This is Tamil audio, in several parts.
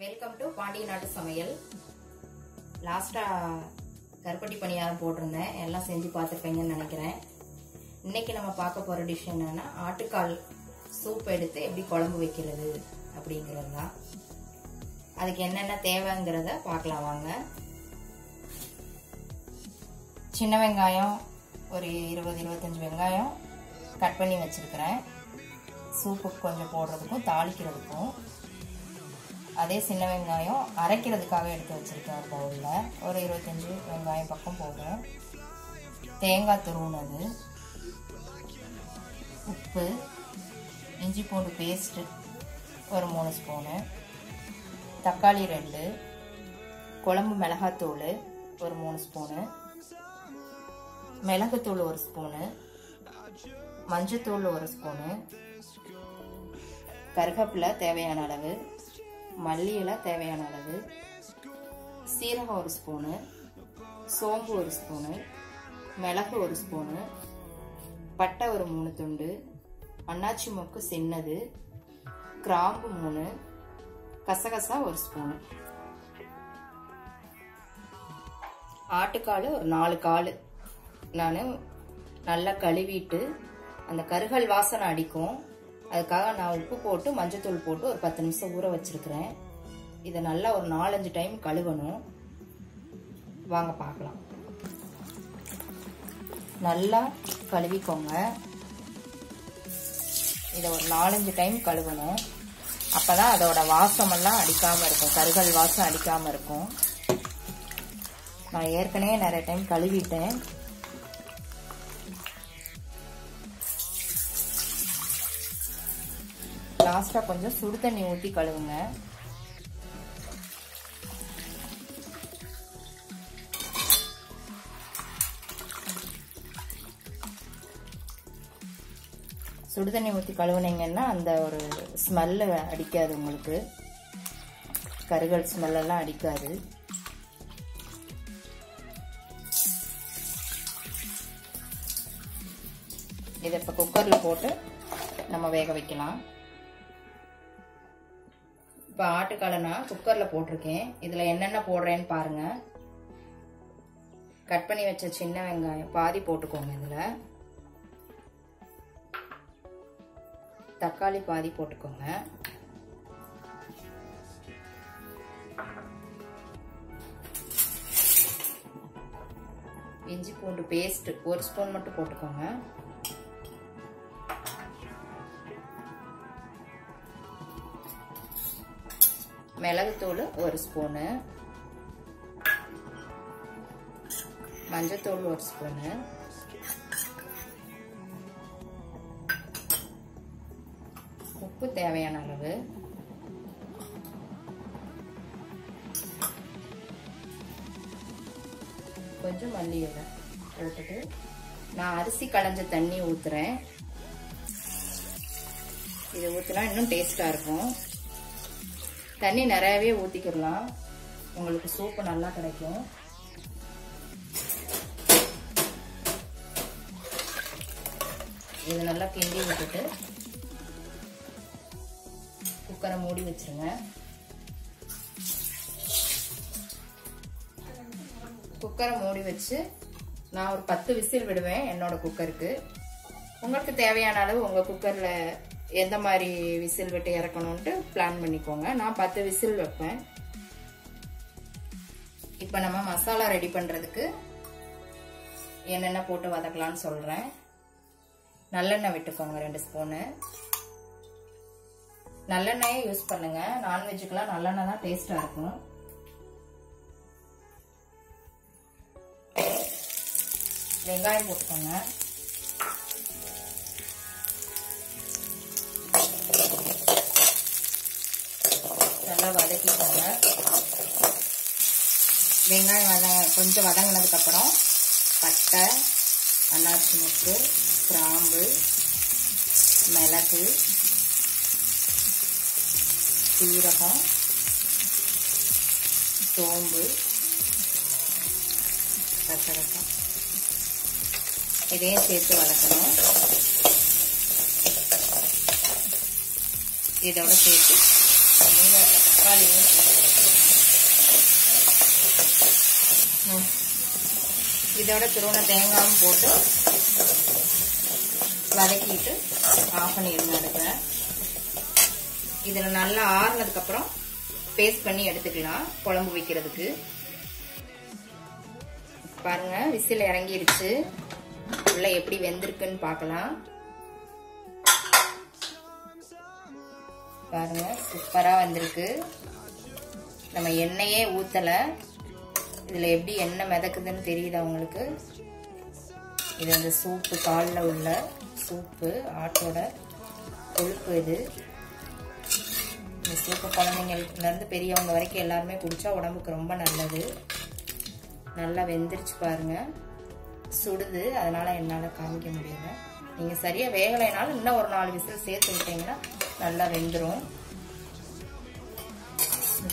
வெல்கம் டு பாண்டிய நாட்டு சமையல் லாஸ்ட்டாக கருப்பட்டி பணியாரம் போட்டிருந்தேன். எல்லாம் செஞ்சு பார்த்துருப்பீங்கன்னு நினைக்கிறேன். இன்னைக்கு நம்ம பார்க்க போகிற டிஷ் என்னன்னா ஆட்டுக்கால் சூப் எடுத்து எப்படி குழம்பு வைக்கிறது அப்படிங்கிறது தான். அதுக்கு என்னென்ன தேவைங்கிறத பார்க்கலாம் வாங்க. சின்ன வெங்காயம் ஒரு இருபது இருபத்தஞ்சி வெங்காயம் கட் பண்ணி வச்சுருக்கிறேன். சூப்புக்கு கொஞ்சம் போடுறதுக்கும் தாளிக்கிறதுக்கும். அதே சின்ன வெங்காயம் அரைக்கிறதுக்காக எடுத்து வச்சுருக்கேன் பவுலில். ஒரு இருபத்தஞ்சி வெங்காயம் பக்கம் போதும். தேங்காய் துருவுனது. உப்பு. இஞ்சி பூண்டு பேஸ்ட்டு ஒரு மூணு ஸ்பூனு தக்காளி ரெண்டு. குழம்பு மிளகாத்தூள். ஒரு மூணு ஸ்பூனு மிளகுத்தூள் ஒரு ஸ்பூனு மஞ்சத்தூள் ஒரு ஸ்பூனு கருவேப்பிலை தேவையான அளவு. மல்லி இலை தேவையான அளவு. சீரகம் ஒரு ஸ்பூனு. சோம்பு ஒரு ஸ்பூனு. மிளகு ஒரு ஸ்பூனு. பட்டை ஒரு மூணு துண்டு. அண்ணாச்சி மொக்கு சின்னது. கிராம்பு மூணு. கசகசா ஒரு ஸ்பூனு. ஆட்டுக்கால் ஒரு நாலு கால். நான் நல்லா கழுவிட்டு அந்த கருகல் வாசனை அடிக்கும். அதுக்காக நான் உப்பு போட்டு மஞ்சத்தூள் போட்டு ஒரு பத்து நிமிஷம் ஊற வச்சிருக்கிறேன். இதை நல்லா ஒரு நாலஞ்சு டைம் கழுவணும். வாங்க பார்க்கலாம். நல்லா கழுவிக்கோங்க. இதை ஒரு நாலஞ்சு டைம் கழுவணும். அப்பதான் அதோட வாசமெல்லாம் அடிக்காமல் இருக்கும். கருகல் வாசம் அடிக்காமல் இருக்கும். நான் ஏற்கனவே நிறைய டைம் கழுவிட்டேன். லாஸ்ட்டாக கொஞ்சம் சுடு தண்ணி ஊற்றி கழுவுங்க. சுடு தண்ணி ஊற்றி கழுவுனீங்கன்னா அந்த ஒரு ஸ்மெல்லு அடிக்காது உங்களுக்கு. கருகல் ஸ்மெல்லெல்லாம் அடிக்காது. இதை இப்போ குக்கரில் போட்டு நம்ம வேக வைக்கலாம். இப்போ ஆட்டுக்காலை நான் குக்கரில் போட்டிருக்கேன். இதில் என்னென்ன போடுறேன்னு பாருங்க. கட் பண்ணி வச்ச சின்ன வெங்காயம் பாதி போட்டுக்கோங்க இதில். தக்காளி பாதி போட்டுக்கோங்க. இஞ்சி பூண்டு பேஸ்ட் ஒரு ஸ்பூன் மட்டும் போட்டுக்கோங்க. மிளகுத்தூள் ஒரு ஸ்பூனு. மஞ்சத்தூள் ஒரு ஸ்பூனு. உப்பு தேவையான அளவு. கொஞ்சம் மல்லி இலை போட்டுட்டு நான் அரிசி களைஞ்ச தண்ணி ஊத்துறேன். இதை ஊற்றினா இன்னும் டேஸ்டாக இருக்கும். தண்ணி நிறையவே ஊற்றிக்கிடலாம் உங்களுக்கு சூப்பு நல்லா கிடைக்கும். இது நல்லா கிண்டி விட்டுட்டு குக்கரை மூடி வச்சிருங்க. குக்கரை மூடி வச்சு நான் ஒரு பத்து விசில் விடுவேன் என்னோட குக்கருக்கு உங்களுக்கு தேவையான அளவு உங்கள் குக்கரில் எந்த மாதிரி விசில் விட்டு இறக்கணும்ட்டு பிளான் பண்ணிக்கோங்க. நான் பத்து விசில் வைப்பேன். இப்போ நம்ம மசாலா ரெடி பண்ணுறதுக்கு என்னென்ன போட்டு வதக்கலாம்னு சொல்கிறேன் நல்லெண்ணெய் விட்டுக்கோங்க ரெண்டு ஸ்பூனு நல்லெண்ணெயே யூஸ் பண்ணுங்க. நான்வெஜ்ஜுக்கெல்லாம் நல்லெண்ணெய் தான் டேஸ்டாக இருக்கும். வெங்காயம் போட்டுக்கோங்க. நல்லா வதக்கிக்கோங்க. வெங்காயம் வத கொஞ்சம் வதங்கினதுக்கப்புறம் பட்டை அன்னாச்சி முக்கு கிராம்பு மிளகு சீரகம் சோம்பு கசகசம் இதையும் சேர்த்து வளர்க்கணும் இதோட சேர்த்து மீதம் தக்காளியும் இதோட துருவன தேங்காயும் போட்டு வதக்கிட்டு ஆஃப் பண்ணிடுங்க அடுப்பை இதில் நல்லா ஆறுனதுக்கப்புறம் பேஸ்ட் பண்ணி எடுத்துக்கலாம் குழம்பு வைக்கிறதுக்கு. பாருங்க விசில் இறங்கிருச்சு. உள்ள எப்படி வெந்திருக்குன்னு பார்க்கலாம். பாருங்க சூப்பரா வந்திருக்கு. நம்ம எண்ணெயே ஊத்தல. இதுல எப்படி எண்ணெய் மிதக்குதுன்னு தெரியுது அவங்களுக்கு இது அந்த சூப்பு காலில் உள்ள சூப்பு ஆட்டோட கொழுப்பு இது. இந்த சூப்பு குழந்தைங்களுக்குலேருந்து பெரியவங்க வரைக்கும் எல்லாருமே குடிச்சா உடம்புக்கு ரொம்ப நல்லது. நல்லா வெந்துருச்சு பாருங்க. சுடுது அதனால என்னால் காமிக்க முடியலை. நீங்கள் சரியாக வேகலைனாலும் இன்னும் ஒரு நாலு விசில் சேர்த்து விட்டீங்கன்னா நல்லா வெந்துடும்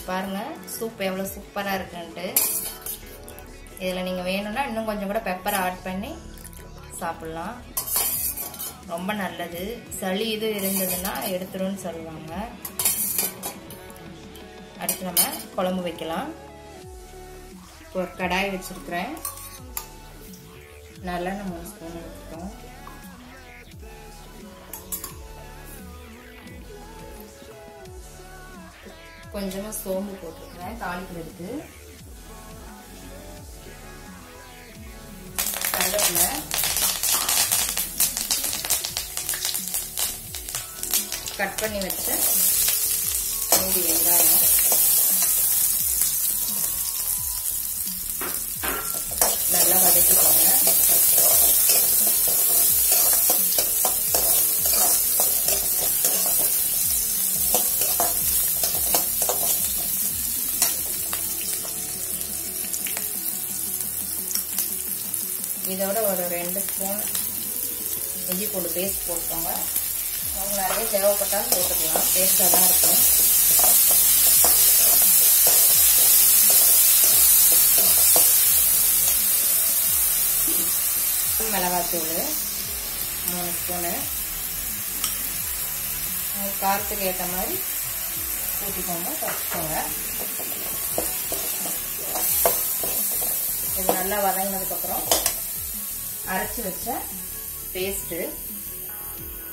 பாருங்க சூப் எவ்வளோ சூப்பராக இருக்குன்ட்டு. இதில் நீங்கள் வேணும்னா இன்னும் கொஞ்சம் கூட பெப்பரை ஆட் பண்ணி சாப்பிட்லாம். ரொம்ப நல்லது. சளி இது இருந்ததுன்னா எடுத்துருன்னு சொல்லுவாங்க. அடுத்து நம்ம குழம்பு வைக்கலாம். ஒரு கடாய் வச்சிருக்கிறேன். நல்லெண்ணெய் மூணு ஸ்பூன் ஊற்றிட்டோம் கொஞ்சமா சோம்பு போட்டுருக்கிறேன் தாளிக்கிறதுக்கு கருவேப்பிலை. கட் பண்ணி வச்ச மூடி வெங்காயம். நல்லா வதக்கிக்கோங்க. இதோட ஒரு ரெண்டு ஸ்பூன் இஞ்சி பூண்டு பேஸ்ட் போட்டுக்கோங்க. அவங்க நிறைய தேவைப்பட்டாலும் போட்டுக்கலாம். டேஸ்ட்டாக தான் இருக்கும். மிளகாத்தூள் மூணு ஸ்பூனு காரத்துக்கு ஏற்ற மாதிரி ஊற்றிக்கோங்க குறைச்சிக்கோங்க இது நல்லா வதங்கினதுக்கப்புறம் அரைச்சி வச்ச பேஸ்ட்டு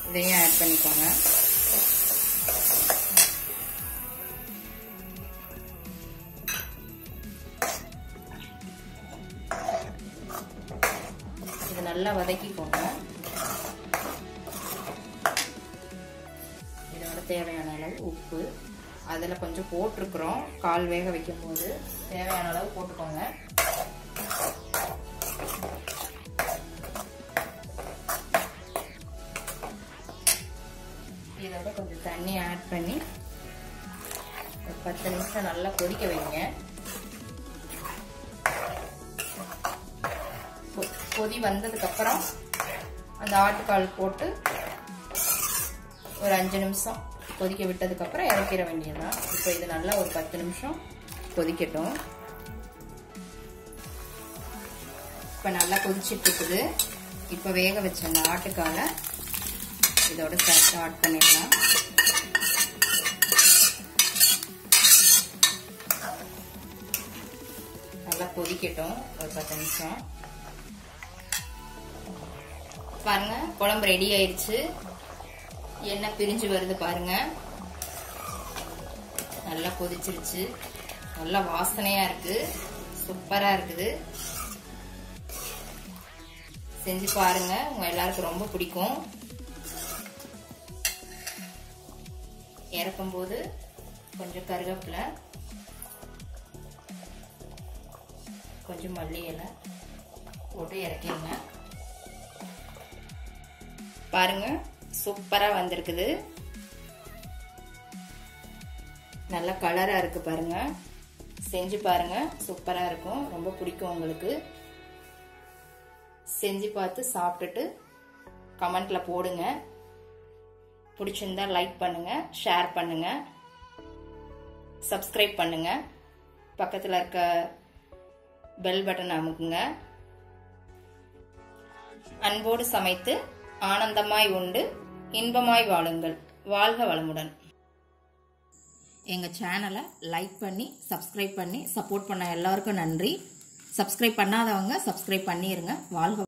இதையும் ஆட் பண்ணிக்கோங்க. இது நல்லா வதக்கிக்கோங்க. இதோட தேவையான அளவு உப்பு. அதில் கொஞ்சம் போட்டிருக்கிறோம். கால் வேக வைக்கும் போது தேவையான அளவு போட்டுக்கோங்க. இதோட கொஞ்சம் தண்ணி ஆட் பண்ணி ஒரு பத்து நிமிஷம் நல்லா கொதிக்க வைங்க. கொதி வந்ததுக்கு அப்புறம் அந்த ஆட்டுக்கால் போட்டு ஒரு அஞ்சு நிமிஷம் கொதிக்க விட்டதுக்கு அப்புறம் இறக்கிற வேண்டியதுதான். இப்போ இது நல்லா ஒரு பத்து நிமிஷம் கொதிக்கட்டும். இப்போ நல்லா கொதிச்சிட்டு இருக்குது. இப்போ வேக வச்ச அந்த ஆட்டுக்காலை இதோட சேர்த்து ஆட் பண்ணிடலாம். நல்லா கொதிக்கட்டும் ஒரு பத்து நிமிஷம். பாருங்க குழம்பு ரெடி ஆயிடுச்சு. எண்ணெய் பிரிஞ்சு வருது பாருங்க. நல்லா கொதிச்சிருச்சு. நல்லா வாசனையா இருக்கு. சூப்பரா இருக்குது. செஞ்சு பாருங்க உங்க எல்லாருக்கும் ரொம்ப பிடிக்கும். இறக்கும்போது கொஞ்சம் கருவேப்பிலை கொஞ்சம் மல்லி இலை போட்டு இறக்கிடுங்க பாருங்க சூப்பராக வந்திருக்குது. நல்ல கலராக இருக்கு பாருங்க. செஞ்சு பாருங்க சூப்பராக இருக்கும். ரொம்ப பிடிக்கும் உங்களுக்கு. செஞ்சு பார்த்து சாப்பிட்டுட்டு கமெண்ட்ல போடுங்க. பிடிச்சிருந்தா லைக் பண்ணுங்கள் ஷேர் பண்ணுங்கள் சப்ஸ்கிரைப் பண்ணுங்கள் பக்கத்தில் இருக்க பெல் பட்டன் அமுக்குங்க. அன்போடு சமைத்து ஆனந்தமாய் உண்டு இன்பமாய் வாழுங்கள். வாழ்க வளமுடன். எங்கள் சேனலை லைக் பண்ணி சப்ஸ்கிரைப் பண்ணி சப்போர்ட் பண்ண எல்லாருக்கும் நன்றி. சப்ஸ்கிரைப் பண்ணாதவங்க சப்ஸ்கிரைப் பண்ணிடுங்க வாழ்க